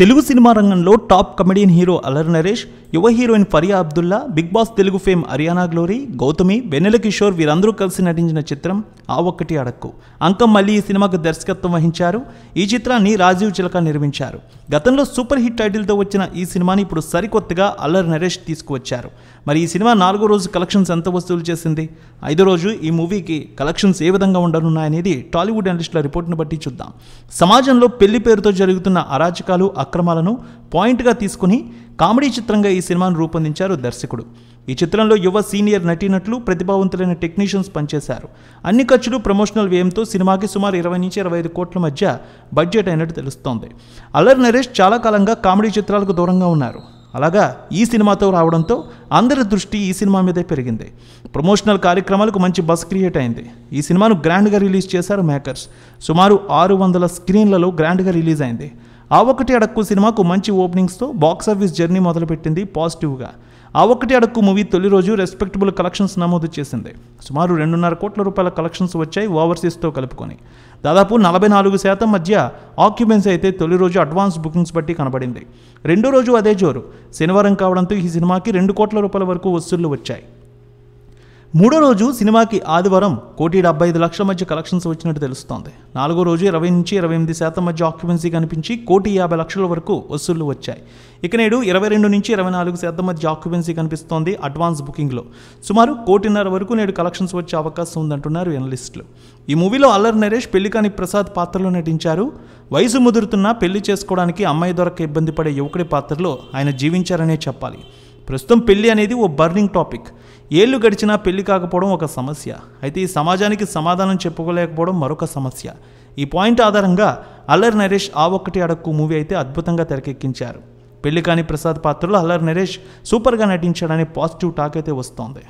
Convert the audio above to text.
Telugu cinema రంగంలో top comedian hero Allari Naresh యువ heroine Faria Abdullah Bigg Boss Telugu fame Ariyana Glory Gautami Vennela Kishore వీరందరూ కలిసి నటించిన చిత్రం ఆ ఒక్కటి అడక్కు. అంకం మళ్ళీ ఈ సినిమాకు దర్శకత్వం వహించారు. ఈ చిత్రాన్ని రాజీవ్ చిలక నిర్మించారు. గతంలో సూపర్ హిట్ టైటిల్తో వచ్చిన ఈ సినిమాని ఇప్పుడు సరికొత్తగా అల్లర్ నరేష్ తీసుకువచ్చారు. మరి ఈ సినిమా నాలుగో రోజు కలెక్షన్స్ ఎంత వసూలు చేసింది? ఐదో రోజు ఈ మూవీకి కలెక్షన్స్ ఏ విధంగా ఉండనున్నాయనేది టాలీవుడ్ అనలిస్టుల రిపోర్ట్ను బట్టి చూద్దాం. సమాజంలో పెళ్ళి పేరుతో జరుగుతున్న అరాచకాలు అక్రమాలను పాయింట్గా తీసుకుని కామెడీ చిత్రంగా ఈ సినిమాను రూపొందించారు దర్శకుడు. ఈ చిత్రంలో యువ సీనియర్ నటీనట్లు ప్రతిభావంతులైన టెక్నీషియన్స్ పనిచేశారు. అన్ని ఖర్చులు ప్రమోషనల్ వ్యయంతో సినిమాకి సుమారు ఇరవై నుంచి ఇరవై ఐదు కోట్ల మధ్య బడ్జెట్ అయినట్టు తెలుస్తోంది. అల్లరి నరేష్ చాలా కాలంగా కామెడీ చిత్రాలకు దూరంగా ఉన్నారు. అలాగా ఈ సినిమాతో రావడంతో అందరి దృష్టి ఈ సినిమా మీదే పెరిగింది. ప్రమోషనల్ కార్యక్రమాలకు మంచి బస్ క్రియేట్ అయింది. ఈ సినిమాను గ్రాండ్గా రిలీజ్ చేశారు మేకర్స్. సుమారు ఆరు వందల స్క్రీన్లలో గ్రాండ్గా రిలీజ్ అయింది. ఆ ఒకటి అడక్కు సినిమాకు మంచి ఓపెనింగ్స్తో బాక్స్ ఆఫీస్ జర్నీ మొదలుపెట్టింది పాజిటివ్గా. ఆ ఒకటి అడక్కు మూవీ తొలి రోజు రెస్పెక్టబుల్ కలెక్షన్స్ నమోదు చేసింది. సుమారు రెండున్నర కోట్ల రూపాయల కలెక్షన్స్ వచ్చాయి ఓవర్సీస్తో కలుపుకొని. దాదాపు నలభై నాలుగు శాతం మధ్య ఆక్యుపెన్సీ అయితే తొలి రోజు అడ్వాన్స్ బుకింగ్స్ బట్టి కనబడింది. రెండో రోజు అదే జోరు. శనివారం కావడంతో ఈ సినిమాకి రెండు కోట్ల రూపాయల వరకు వసూళ్ళు వచ్చాయి. మూడో రోజు సినిమాకి ఆదివారం కోటి డెబ్బై ఐదు లక్షల మధ్య కలెక్షన్స్ వచ్చినట్టు తెలుస్తోంది. నాలుగో రోజు ఇరవై నుంచి ఇరవై ఎనిమిది శాతం మధ్య ఆక్యుపెన్సీ కనిపించి కోటి యాభై లక్షల వరకు వసూళ్ళు వచ్చాయి. ఇక నేడు ఇరవై రెండు నుంచి ఇరవై నాలుగు శాతం మధ్య ఆక్యుపెన్సీ కనిపిస్తోంది అడ్వాన్స్ బుకింగ్లో సుమారు కోటిన్నర వరకు నేడు కలెక్షన్స్ వచ్చే అవకాశం ఉందంటున్నారు ఎనలిస్టులు ఈ మూవీలో అల్లరి నరేష్ పెళ్ళికాని ప్రసాద్ పాత్రలో నటించారు. వయసు ముదురుతున్నా పెళ్ళి చేసుకోవడానికి అమ్మాయి దొరక ఇబ్బంది పడే యువకుడి పాత్రలో ఆయన జీవించారనే చెప్పాలి. ప్రస్తుతం పెళ్ళి అనేది ఓ బర్నింగ్ టాపిక్. ఏళ్ళు గడిచినా పెళ్ళి కాకపోవడం ఒక సమస్య. అయితే ఈ సమాజానికి సమాధానం చెప్పుకోలేకపోవడం మరొక సమస్య. ఈ పాయింట్ ఆధారంగా అల్లరి నరేష్ ఆ ఒక్కటి అడక్కు మూవీ అయితే అద్భుతంగా తెరకెక్కించారు. పెళ్ళి కాని ప్రసాద్ పాత్రలో అల్లరి నరేష్ సూపర్గా నటించాడనే పాజిటివ్ టాక్ అయితే వస్తోంది.